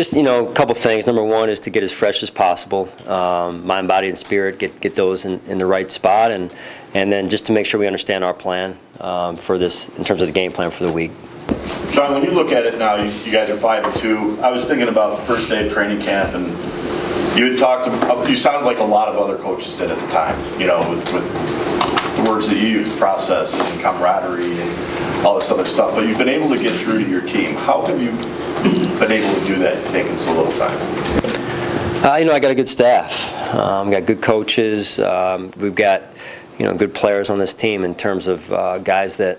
Just, you know, a couple things. Number one is to get as fresh as possible, um, mind, body, and spirit, get, get those in, in the right spot, and, and then just to make sure we understand our plan um, for this, in terms of the game plan for the week. Sean, when you look at it now, you, you guys are five and two. I was thinking about the first day of training camp, and you had talked. You sounded like a lot of other coaches did at the time. You know, with, with the words that you use, process and camaraderie and all this other stuff. But you've been able to get through to your team. How have you been able to do that, in so little time? Uh, you know, I got a good staff. Um, I've got good coaches. Um, we've got, you know, good players on this team in terms of uh, guys that,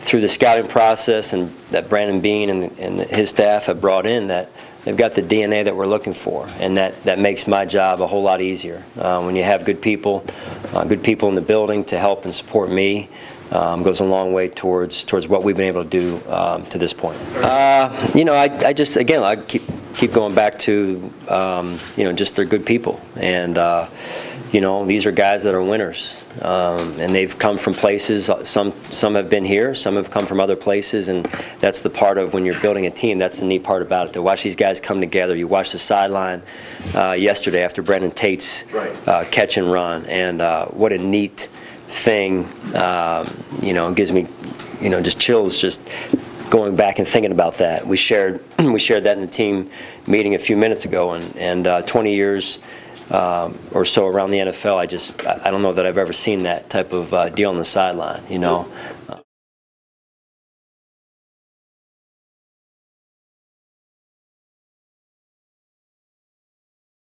through the scouting process, and that Brandon Beane and, and his staff have brought in, that they've got the DNA that we're looking for, and that that makes my job a whole lot easier. Uh, when you have good people, uh, good people in the building to help and support me. Um, goes a long way towards towards what we've been able to do um, to this point. Uh, you know, I, I just again I keep keep going back to um, you know just they're good people and uh, you know these are guys that are winners. Um, and they've come from places some some have been here some have come from other places and that's the part of when you're building a team that's the neat part about it to watch these guys come together. You watch the sideline uh, yesterday after Brandon Tate's uh, catch and run and uh, what a neat thing um, you know it gives me you know just chills just going back and thinking about that. We shared we shared that in the team meeting a few minutes ago, and and uh, 20 years um, or so around the NFL, I just I don't know that I've ever seen that type of uh, deal on the sideline. You know,